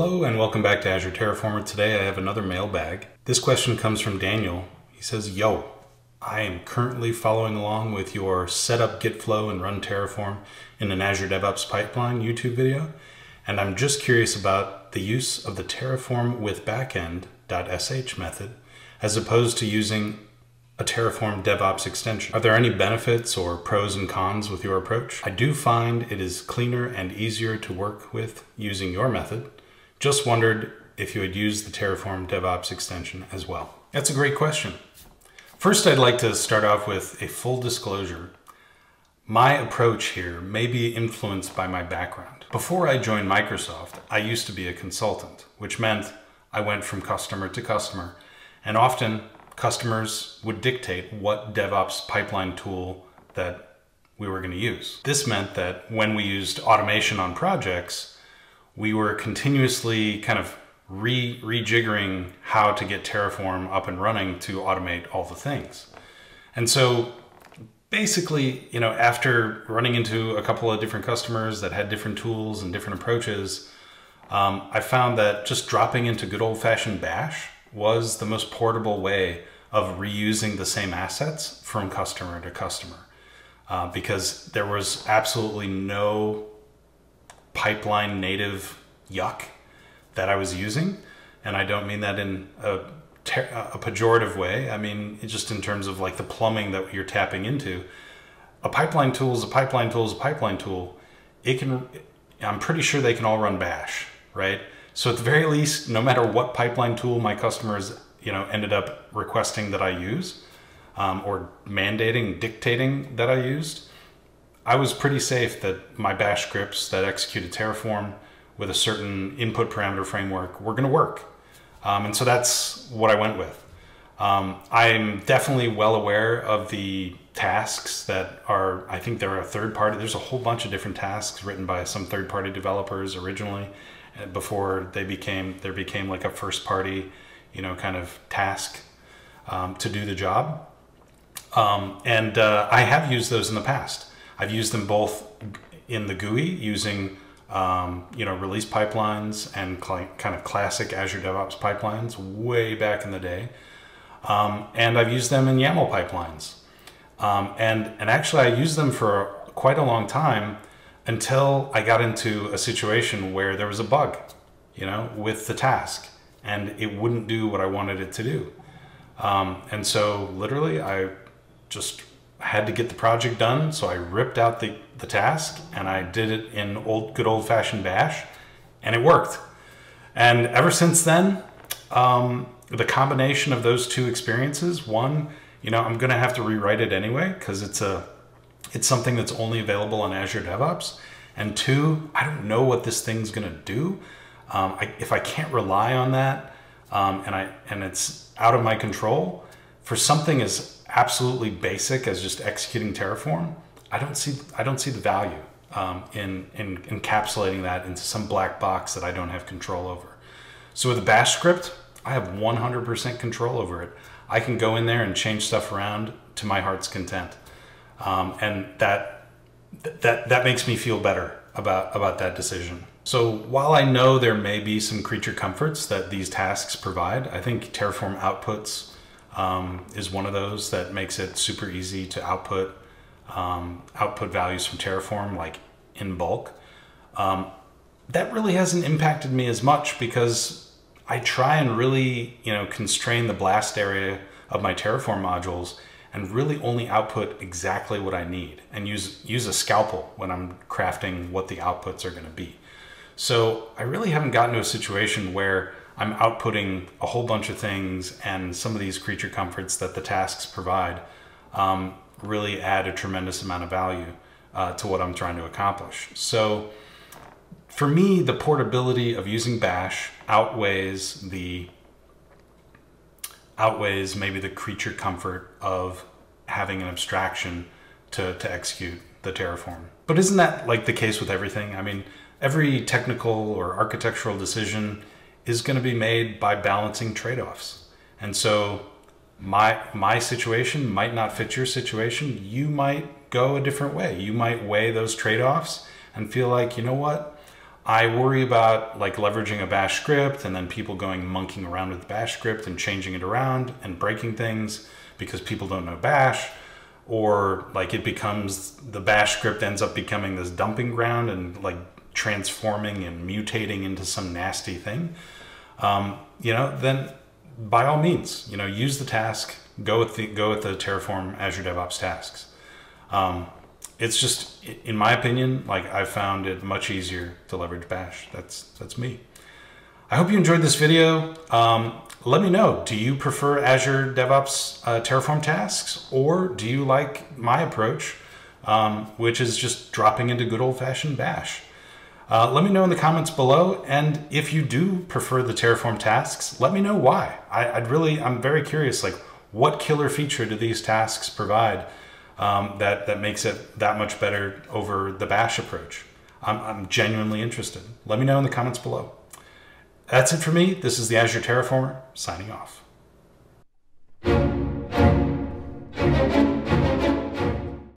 Hello and welcome back to Azure Terraformer. Today I have another mailbag. This question comes from Daniel. He says, Yo, I am currently following along with your setup Git flow and run Terraform in an Azure DevOps pipeline YouTube video, and I'm just curious about the use of the Terraform with backend.sh method as opposed to using a Terraform DevOps extension. Are there any benefits or pros and cons with your approach? I do find it is cleaner and easier to work with using your method. Just wondered if you would use the Terraform DevOps extension as well. That's a great question. First, I'd like to start off with a full disclosure. My approach here may be influenced by my background. Before I joined Microsoft, I used to be a consultant, which meant I went from customer to customer and often customers would dictate what DevOps pipeline tool that we were going to use. This meant that when we used automation on projects, we were continuously kind of re rejiggering how to get Terraform up and running to automate all the things. And so basically, you know, after running into a couple of different customers that had different tools and different approaches, um, I found that just dropping into good old fashioned bash was the most portable way of reusing the same assets from customer to customer uh, because there was absolutely no pipeline native yuck that I was using. And I don't mean that in a, a pejorative way. I mean, just in terms of like the plumbing that you're tapping into. A pipeline tool is a pipeline tool is a pipeline tool. It can, I'm pretty sure they can all run bash, right? So at the very least, no matter what pipeline tool my customers, you know, ended up requesting that I use, um, or mandating, dictating that I used, I was pretty safe that my bash scripts that executed Terraform with a certain input parameter framework were going to work. Um, and so that's what I went with. Um, I'm definitely well aware of the tasks that are, I think there are a third party, there's a whole bunch of different tasks written by some third party developers originally uh, before they became there became like a first party you know kind of task um, to do the job um, and uh, I have used those in the past I've used them both in the GUI using um, you know release pipelines and kind of classic Azure DevOps pipelines way back in the day um, and I've used them in YAML pipelines um, and and actually I used them for quite a long time until I got into a situation where there was a bug, you know, with the task and it wouldn't do what I wanted it to do. Um, and so literally I just had to get the project done. So I ripped out the, the task and I did it in old, good old fashioned bash and it worked. And ever since then, um, the combination of those two experiences, one, you know, I'm going to have to rewrite it anyway because it's a it's something that's only available on Azure DevOps. And two, I don't know what this thing's going to do. Um, I, if I can't rely on that um, and I and it's out of my control for something as absolutely basic as just executing Terraform, I don't see I don't see the value um, in, in encapsulating that into some black box that I don't have control over. So with a Bash script, I have 100% control over it. I can go in there and change stuff around to my heart's content um, and that that that makes me feel better about about that decision. So while I know there may be some creature comforts that these tasks provide, I think Terraform outputs um, is one of those that makes it super easy to output um, output values from Terraform like in bulk. Um, that really hasn't impacted me as much because I try and really you know constrain the blast area of my Terraform modules and really only output exactly what I need and use, use a scalpel when I'm crafting what the outputs are gonna be. So I really haven't gotten to a situation where I'm outputting a whole bunch of things and some of these creature comforts that the tasks provide um, really add a tremendous amount of value uh, to what I'm trying to accomplish. So for me, the portability of using Bash outweighs the outweighs maybe the creature comfort of having an abstraction to, to execute the Terraform. But isn't that like the case with everything? I mean, every technical or architectural decision is going to be made by balancing trade-offs. And so my my situation might not fit your situation. You might go a different way. You might weigh those trade-offs and feel like, you know what? I worry about like leveraging a bash script and then people going monkeying around with the bash script and changing it around and breaking things because people don't know bash or like it becomes the bash script ends up becoming this dumping ground and like transforming and mutating into some nasty thing um, you know then by all means you know use the task go with the go with the terraform azure devops tasks. Um, it's just in my opinion like i found it much easier to leverage bash. That's that's me. I hope you enjoyed this video. Um, let me know do you prefer azure devops uh, terraform tasks or do you like my approach um, which is just dropping into good old-fashioned bash uh, let me know in the comments below and if you do prefer the terraform tasks let me know why I, i'd really i'm very curious like what killer feature do these tasks provide um, that, that makes it that much better over the bash approach. I'm, I'm genuinely interested. Let me know in the comments below. That's it for me. This is the Azure Terraformer signing off.